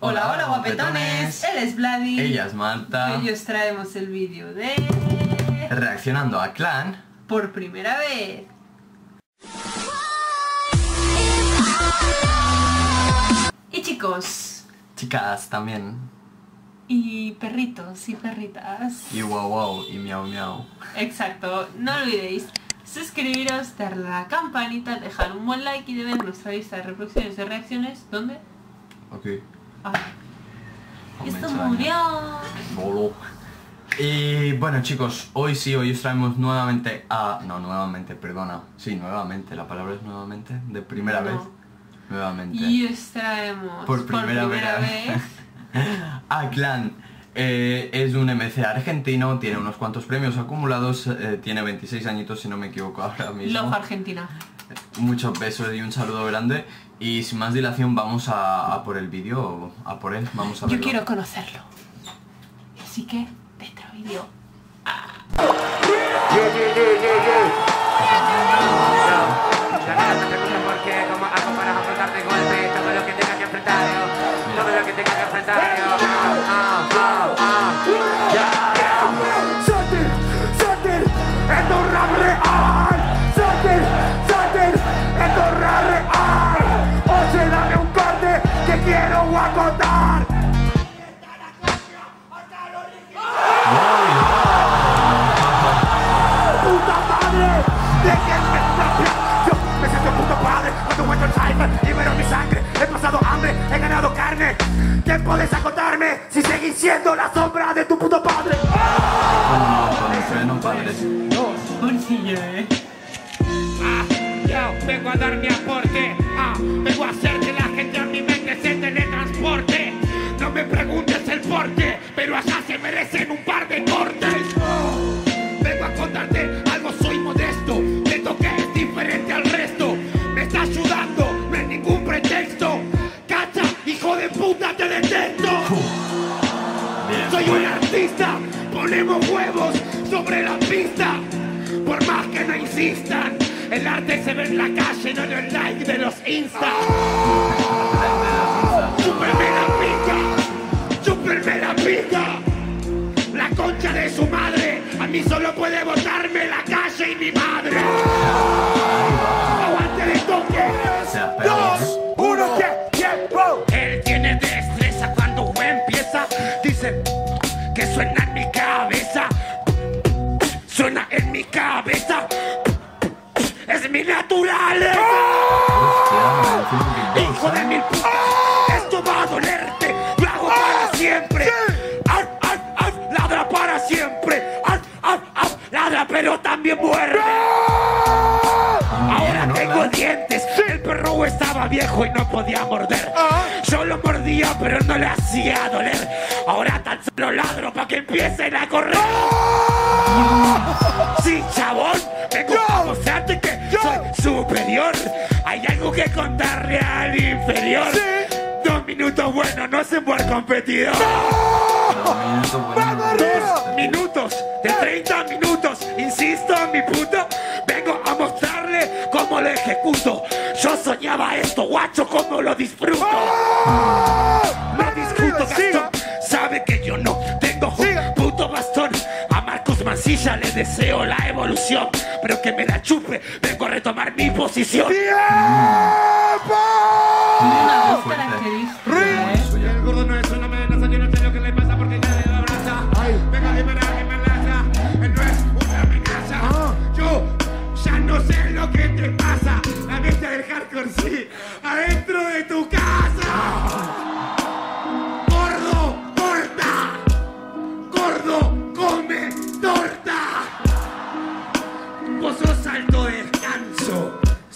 Hola, hola guapetones, él es Vladi. Ella es Marta. Y hoy os traemos el vídeo de... Reaccionando a Clan. Por primera vez. Y chicos. Chicas también. Y perritos y perritas. Y wow wow y miau miau. Exacto, no olvidéis suscribiros, darle a la campanita, dejar un buen like y de ver nuestra lista de reproducciones de reacciones. ¿Dónde? Ok. Ah. Esto murió. Voló. Y bueno chicos, hoy sí, hoy os traemos nuevamente a... No, nuevamente, perdona. Sí, nuevamente, la palabra es nuevamente, de primera No. vez. Nuevamente. Y os traemos Por primera, vez. a Clan. Eh, es un MC argentino, tiene unos cuantos premios acumulados, eh, tiene 26 añitos si no me equivoco ahora mismo. Love Argentina. Muchos besos y un saludo grande. Y sin más dilación vamos a, a por el vídeo, a por él, vamos a Yo verlo. quiero conocerlo. Así que, dentro vídeo. No ¿Qué puedes acotarme si seguís siendo la sombra de tu puto padre? No, padre. Ah, yo vengo a dar mi aporte. Ah, vengo a hacer que la gente a mi mente se teletransporte. No me preguntes el porqué, pero allá se merecen un par de cortes. Ponemos huevos sobre la pista. Por más que no insistan, el arte se ve en la calle, no en el like de los Insta. Chúpenme la pica, chúpenme la pica. La concha de su madre, a mí solo puede botarme la calle y mi madre. Aguante de toque. Dos, uno, tiempo. Él tiene destreza cuando empieza. Dice que suena Es mi naturaleza. Hostia, me decís Hijo de mil putas. Esto va a dolerte. Lo hago para siempre. Ar, ar, ar, ladra para siempre. Ladra pero también muerde. Tengo dientes. El perro estaba viejo y no podía morder. Yo lo mordía, pero no le hacía doler. Ahora tan solo ladro para que empiecen a correr. Sí, chabón, vengo a mostrarte que soy superior. Hay algo que contarle al inferior. Dos minutos buenos, no se muere competidor. Bueno, Dos minutos de 30 minutos, insisto, mi puto. Vengo mostrarle cómo lo ejecuto. Yo soñaba esto, guacho, cómo lo disfruto. No discuto, Gastón. Sabe que yo no tengo un puto bastón. A Marcos Mancilla le deseo la evolución. Pero que me la chupe, vengo a retomar mi posición. Una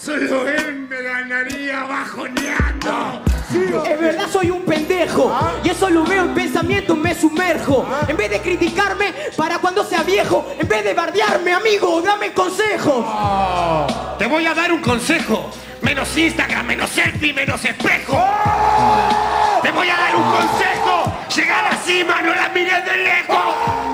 Solo él me ganaría bajoneando. Es verdad soy un pendejo Y eso lo veo en pensamiento me sumerjo En vez de criticarme para cuando sea viejo En vez de bardearme amigo dame consejo Te voy a dar un consejo. Menos Instagram, menos selfie, menos espejo. Te voy a dar un consejo. Llegar a la cima, no la mires de lejos.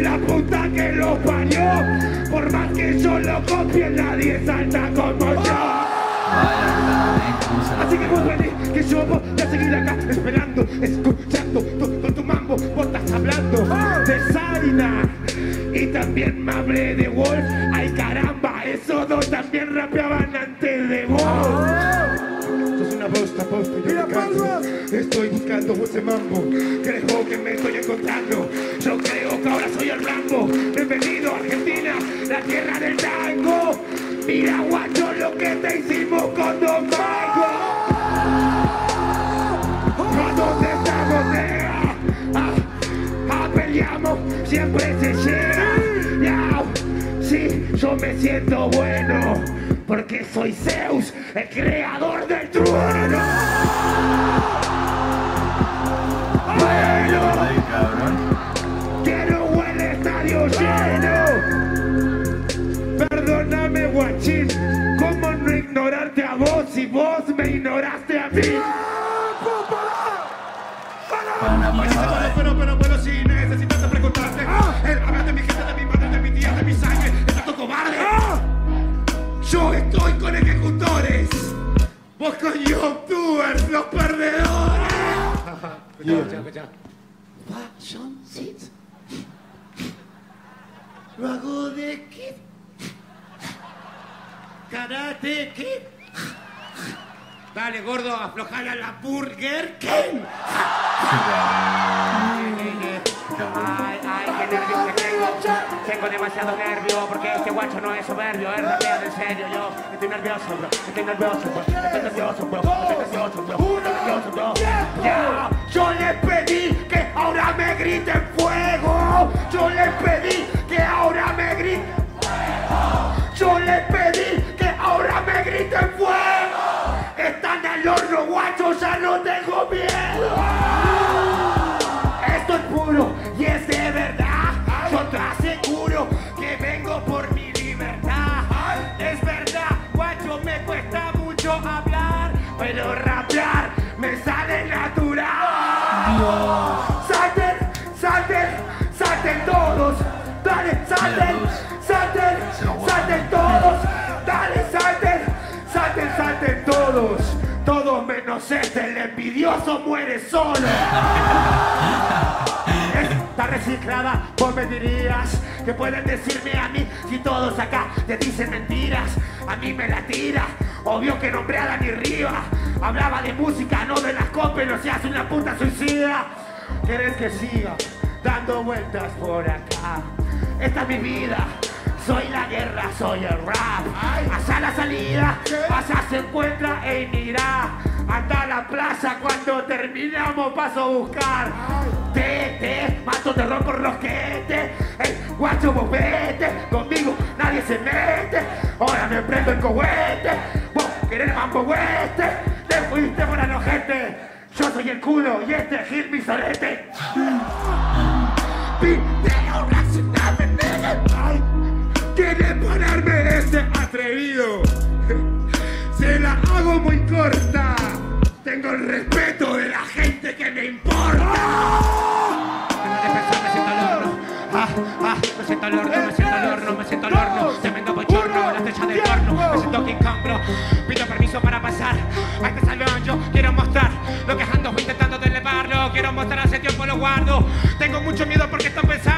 La puta que lo parió. Por más que yo lo copie, nadie salta como yo. Vaya, ¿eh? ¿Cómo se la Así que vos pegó? vení, que yo voy a seguir acá esperando, escuchando tu, tu mambo, vos estás hablando de Zaina y también me hablé de Wolf. Ay caramba, esos dos también rapeaban antes posta, yo te canto. Estoy buscando ese mambo, creo que me estoy encontrando. Yo creo que ahora soy el Rambo. Bienvenido a Argentina, la tierra del tango. Mira guacho lo que te hicimos con Don ah, peleamos, siempre se llega. Ya, sí, yo me siento bueno, porque soy Zeus, el creador del trueno. Bueno, quiero un estadio lleno. Perdóname, guachín, ¿cómo no ignorarte a vos si vos me ignoraste a mí? Vos con youtubers, los perdedores. Fashion Seats Yo hago de Kid Karate Kid Dale, gordo, aflojale a la Burger King Tengo demasiado nervio porque este guacho no es soberbio, es rapeado en serio. Yo estoy nervioso, bro. Estoy nervioso, bro. Estoy nervioso, bro. Estoy nervioso, bro. Estoy nervioso, bro. Ya, yo les pedí que ahora me griten fuego. Yo les pedí que ahora me griten yo les pedí que ahora me griten fuego. Están al horno, guacho, ya no tengo miedo. Pero rapear me sale natural. Salten, salten, salten todos. Dale, salten, salten, salten todos. Dale, salten, salten, salten todos. Todos menos este, el envidioso muere solo. Está reciclada, vos me dirías que pueden decirme a mí si todos acá te dicen mentiras. A mí me la tira, obvio que nombré a Dani Riva. Hablaba de música, no de las copas, no se hace una puta suicida. ¿Querés que siga dando vueltas por acá? Esta es mi vida. Soy la guerra, soy el rap. Allá la salida, allá se encuentra e irá. Anda a la plaza cuando terminamos, paso a buscar. Te, te, mato terror por rosquete. Ey, guacho, vos vete. Conmigo nadie se mete. Ahora me prendo el cohete. Vos querés mambo hueste. Te fuiste por la gente. Yo soy el culo y este es Gil mi solete. Video reaccionarme, nigga. Ay, Quiere pararme este atrevido. Se la hago muy corta. Tengo el respeto de la gente que me importa. Al horno, me siento al horno, me siento al horno. Tremendo bochorno, la estrella del horno. Me siento King Kong, bro. Pido permiso para pasar a este salón. Yo quiero mostrar lo que ando intentando de elevarlo. Quiero mostrar hace tiempo lo guardo. Tengo mucho miedo porque están pensando.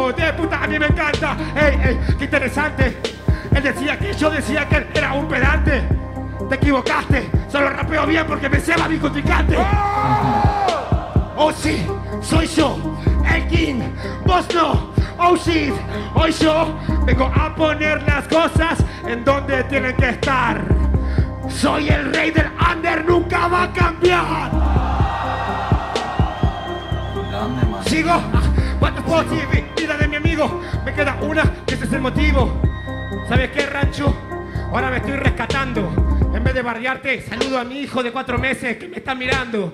Hijo de puta, a mí me encanta. Ey, ey, qué interesante. Él decía que yo decía que él era un pedante. Te equivocaste, solo rapeo bien porque me ceba mi contrincante. Oh sí, soy yo, el king, vos no. Oh shit, hoy yo vengo a poner las cosas en donde tienen que estar. Soy el rey del under, nunca va a cambiar. Sigo. ¿Cuántos puedo decir? Amigo. Me queda una, que ese es el motivo. ¿Sabes qué, Rancho? Ahora me estoy rescatando. En vez de barriarte, saludo a mi hijo de cuatro meses que me está mirando.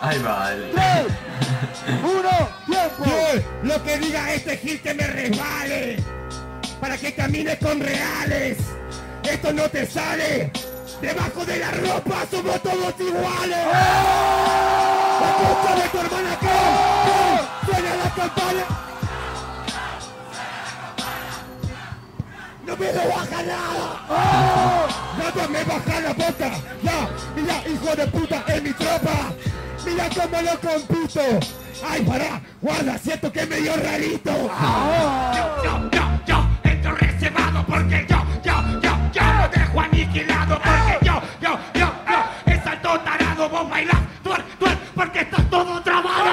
Ahí va el... Yo, lo que diga este gil que me resbale. Para que camines con reales. Esto no te sale. Debajo de la ropa somos todos iguales. Escúchame tu hermana que suena la campana. No me lo baja nada. Nada me baja la boca. Ya, mira, hijo de puta, es mi tropa. Mira cómo lo compito. Ay, pará, guarda, siento que es medio rarito. Yo, yo, yo, yo, entro reservado porque yo, aniquilado porque yo, yo, yo, yo, es alto tarado, vos bailás, tuer, tuer, porque estás todo trabado.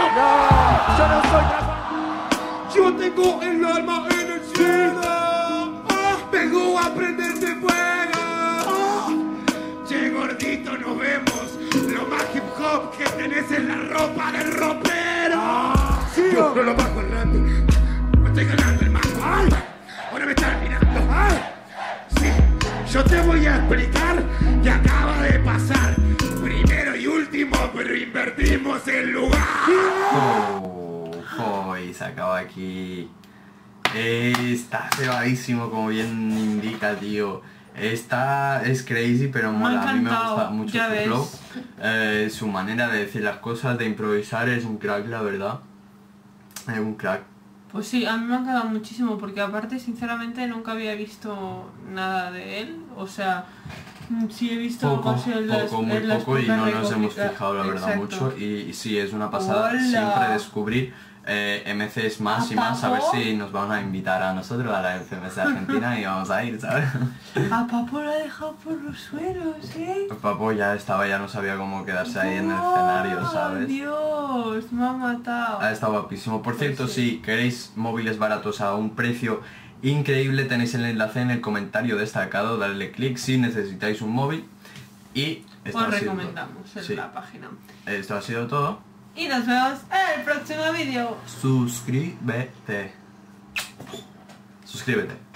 Yo no soy trabado. Yo tengo el alma en el cielo. Ah, vengo a prenderte fuego. Ah, che, gordito, nos vemos. Lo más hip hop que tenés en la ropa del ropero. Yo no lo bajo ganando. Me estoy ganando el mago. Yo te voy a explicar que acaba de pasar. Primero y último, pero invertimos el lugar. Oh, oh, y se acaba aquí. Está cebadísimo, como bien indica, tío. Está, es crazy, pero Me ha mola. A mí me gusta mucho ya su ves. flow. Eh, su manera de decir las cosas, de improvisar, es un crack, la verdad. Es un crack. Pues sí, a mí me ha encantado muchísimo porque aparte sinceramente nunca había visto nada de él. O sea, mm, sí he visto Poco, en las, poco, muy en las poco y no nos hemos fijado, la verdad, Exacto. mucho. Y, y sí, es una pasada Hola. siempre descubrir eh, MCs más y más, a ver si nos van a invitar a nosotros a la FMS Argentina y vamos a ir, ¿sabes? A Papo lo ha dejado por los suelos, ¿eh? Papo ya estaba, ya no sabía cómo quedarse ahí en el escenario, ¿sabes? Dios, me ha matado. Ha estado guapísimo. Por cierto, sí. si queréis móviles baratos a un precio increíble, tenéis el enlace en el comentario destacado, darle clic si necesitáis un móvil. Y esto Os recomendamos en Sí, la página. esto ha sido todo. Y nos vemos en el próximo vídeo. Suscríbete. Suscríbete.